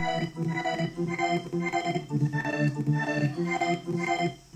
Thank you.